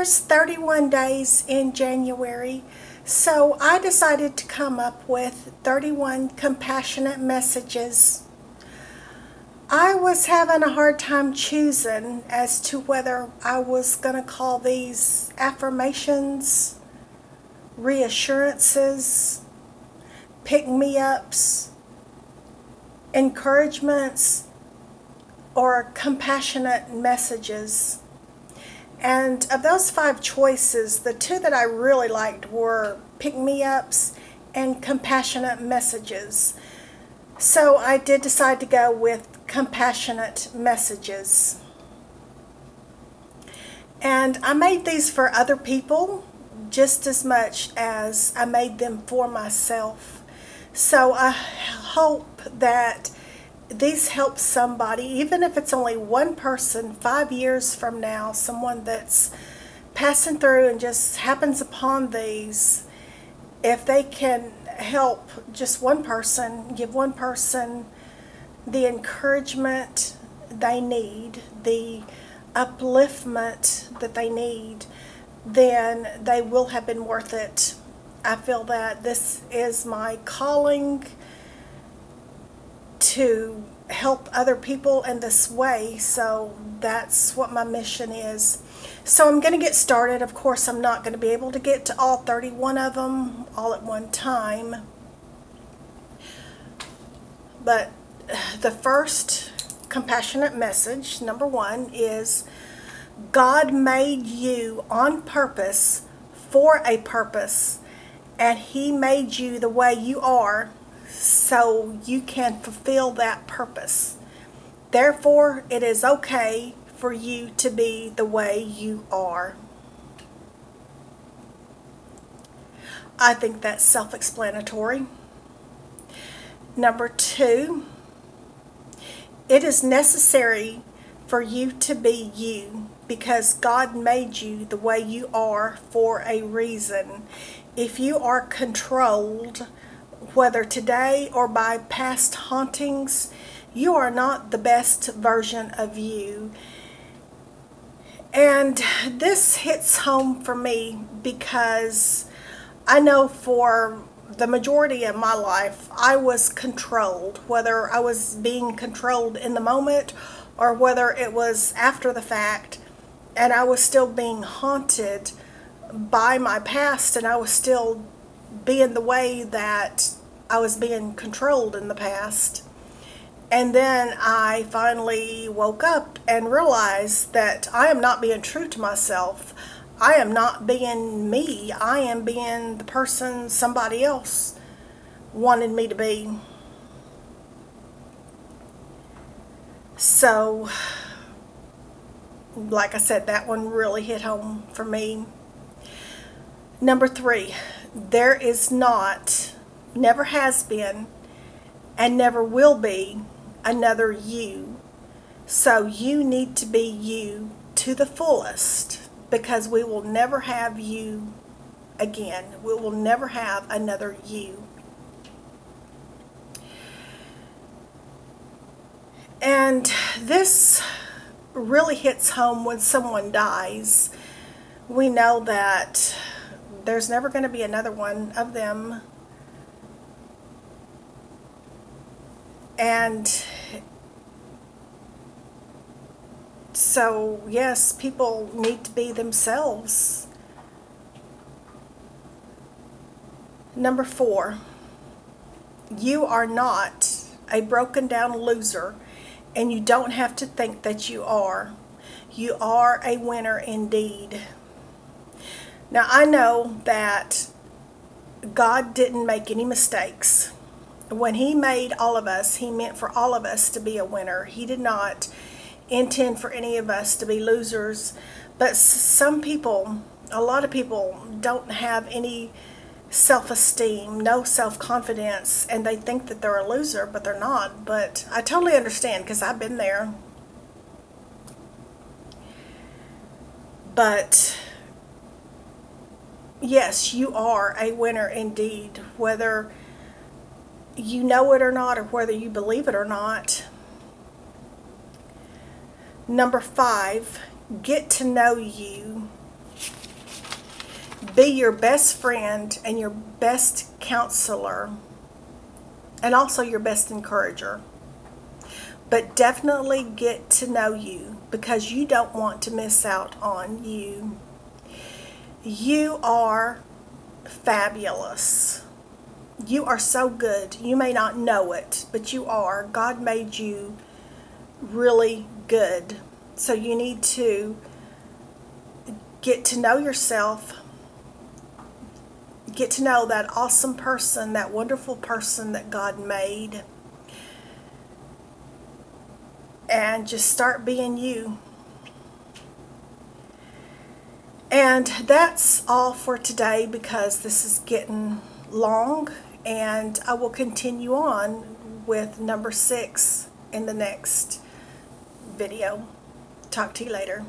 there's 31 days in January, so I decided to come up with 31 compassionate messages. I was having a hard time choosing as to whether I was going to call these affirmations, reassurances, pick me ups, encouragements, or compassionate messages. And of those five choices, the two that I really liked were pick me ups and compassionate messages. So I did decide to go with compassionate messages. And I made these for other people just as much as I made them for myself. So I hope that these help somebody, even if it's only one person five years from now, someone that's passing through and just happens upon these, if they can help just one person, give one person the encouragement they need, the upliftment that they need, then they will have been worth it. I feel that this is my calling to help other people in this way. So that's what my mission is. So I'm going to get started. Of course, I'm not going to be able to get to all 31 of them all at one time. But the first compassionate message, number one, is God made you on purpose for a purpose, and He made you the way you are so you can fulfill that purpose. Therefore, it is okay for you to be the way you are. I think that's self explanatory. Number two, it is necessary for you to be you because God made you the way you are for a reason. If you are controlled, whether today or by past hauntings, you are not the best version of you. And this hits home for me because I know for the majority of my life I was controlled, whether I was being controlled in the moment or whether it was after the fact, and I was still being haunted by my past and I was still being the way that I was being controlled in the past. And then I finally woke up and realized that I am not being true to myself. I am not being me. I am being the person somebody else wanted me to be. So, like I said, that one really hit home for me. Number three, there is not never has been, and never will be another you. So you need to be you to the fullest because we will never have you again. We will never have another you. And this really hits home when someone dies. We know that there's never going to be another one of them And so, yes, people need to be themselves. Number four, you are not a broken down loser and you don't have to think that you are. You are a winner indeed. Now, I know that God didn't make any mistakes when he made all of us, he meant for all of us to be a winner. He did not intend for any of us to be losers. But some people, a lot of people, don't have any self esteem, no self confidence, and they think that they're a loser, but they're not. But I totally understand because I've been there. But yes, you are a winner indeed, whether you know it or not, or whether you believe it or not. Number five, get to know you. be your best friend and your best counselor and also your best encourager. But definitely get to know you because you don't want to miss out on you. You are fabulous. You are so good. You may not know it, but you are. God made you really good. So you need to get to know yourself, get to know that awesome person, that wonderful person that God made, and just start being you. And that's all for today because this is getting long and I will continue on with number six in the next video. Talk to you later.